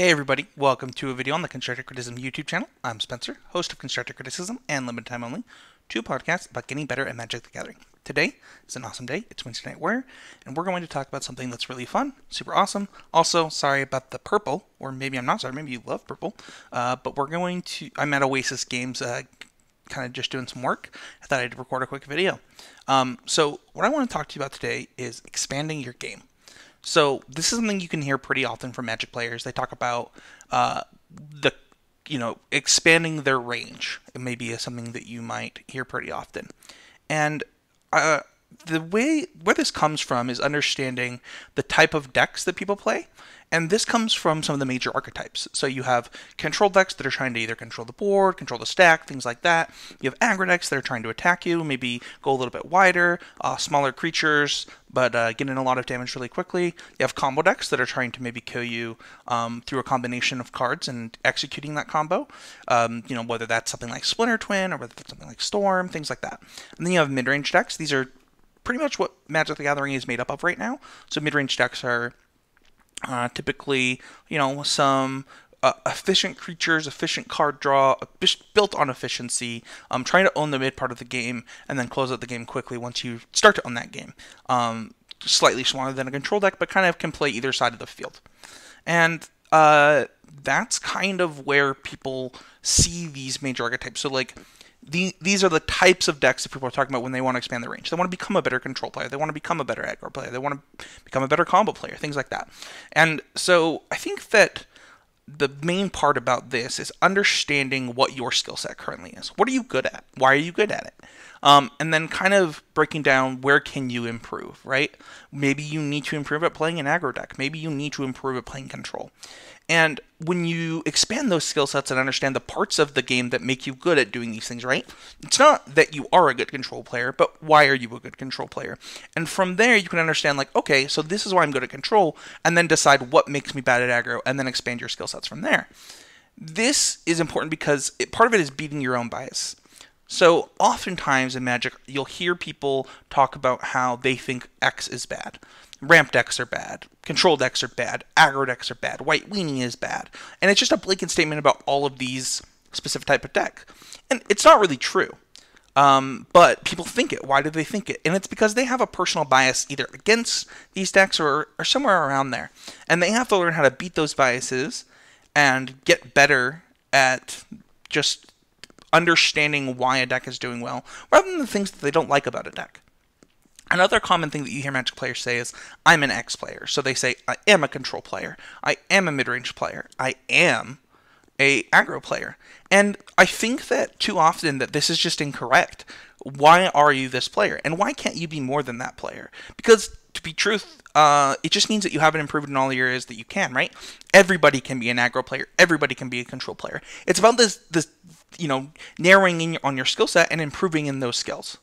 Hey everybody, welcome to a video on the Constructed Criticism YouTube channel. I'm Spencer, host of Constructed Criticism and Limited Time Only, two podcasts about getting better at Magic the Gathering. Today is an awesome day, it's Wednesday Night Warrior, and we're going to talk about something that's really fun, super awesome. Also, sorry about the purple, or maybe I'm not sorry, maybe you love purple, uh, but we're going to, I'm at Oasis Games, uh, kind of just doing some work. I thought I'd record a quick video. Um, so, what I want to talk to you about today is expanding your game. So this is something you can hear pretty often from Magic players. They talk about uh, the you know expanding their range. It may be something that you might hear pretty often, and uh, the way where this comes from is understanding the type of decks that people play and this comes from some of the major archetypes. So you have control decks that are trying to either control the board, control the stack, things like that. You have aggro decks that are trying to attack you, maybe go a little bit wider, uh, smaller creatures, but uh, get in a lot of damage really quickly. You have combo decks that are trying to maybe kill you um, through a combination of cards and executing that combo. Um, you know, whether that's something like Splinter Twin or whether that's something like Storm, things like that. And then you have mid-range decks. These are pretty much what Magic the Gathering is made up of right now. So mid-range decks are uh, typically, you know, some uh, efficient creatures, efficient card draw, built on efficiency, um, trying to own the mid part of the game, and then close out the game quickly once you start to own that game. Um, slightly smaller than a control deck, but kind of can play either side of the field. And uh, that's kind of where people see these major archetypes. So, like, the, these are the types of decks that people are talking about when they want to expand their range. They want to become a better control player. They want to become a better aggro player. They want to become a better combo player, things like that. And so I think that the main part about this is understanding what your skill set currently is. What are you good at? Why are you good at it? Um, and then kind of breaking down where can you improve, right? Maybe you need to improve at playing an aggro deck. Maybe you need to improve at playing control. And when you expand those skill sets and understand the parts of the game that make you good at doing these things, right? It's not that you are a good control player, but why are you a good control player? And from there, you can understand, like, okay, so this is why I'm good at control, and then decide what makes me bad at aggro, and then expand your skill sets from there. This is important because it, part of it is beating your own bias. So, oftentimes in Magic, you'll hear people talk about how they think X is bad. Ramp decks are bad. Control decks are bad. Aggro decks are bad. White Weenie is bad. And it's just a blatant statement about all of these specific type of deck. And it's not really true. Um, but people think it. Why do they think it? And it's because they have a personal bias either against these decks or, or somewhere around there. And they have to learn how to beat those biases and get better at just understanding why a deck is doing well, rather than the things that they don't like about a deck. Another common thing that you hear Magic players say is, I'm an X player. So they say, I am a control player. I am a mid-range player. I am a aggro player. And I think that too often that this is just incorrect. Why are you this player? And why can't you be more than that player? Because to be truth, uh, it just means that you haven't improved in all the areas that you can, right? Everybody can be an aggro player. Everybody can be a control player. It's about this, this, you know, narrowing in on your skill set and improving in those skills.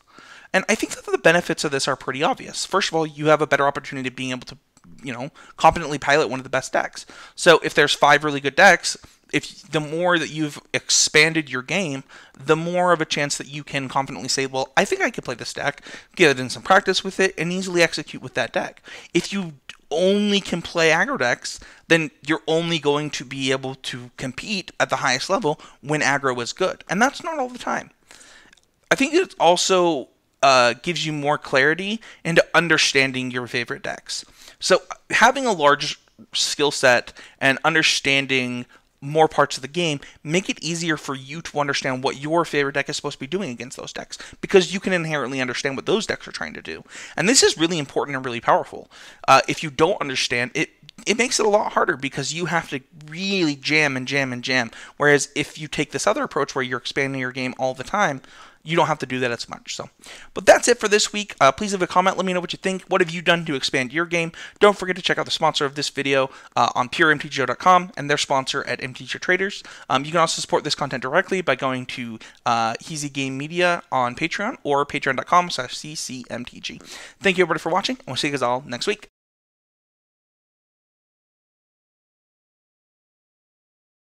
And I think that the benefits of this are pretty obvious. First of all, you have a better opportunity of being able to, you know, competently pilot one of the best decks. So if there's five really good decks, if the more that you've expanded your game, the more of a chance that you can confidently say, well, I think I could play this deck, get in some practice with it, and easily execute with that deck. If you only can play aggro decks, then you're only going to be able to compete at the highest level when aggro is good. And that's not all the time. I think it's also uh, gives you more clarity into understanding your favorite decks. So having a large skill set and understanding more parts of the game make it easier for you to understand what your favorite deck is supposed to be doing against those decks because you can inherently understand what those decks are trying to do and this is really important and really powerful uh, if you don't understand it it makes it a lot harder because you have to really jam and jam and jam whereas if you take this other approach where you're expanding your game all the time you don't have to do that as much. So, but that's it for this week. Uh, please leave a comment. Let me know what you think. What have you done to expand your game? Don't forget to check out the sponsor of this video uh, on puremtgo.com and their sponsor at MTG Traders. Um, you can also support this content directly by going to uh, Easy Game Media on Patreon or patreon.com/ccmtg. Thank you everybody for watching, and we'll see you guys all next week.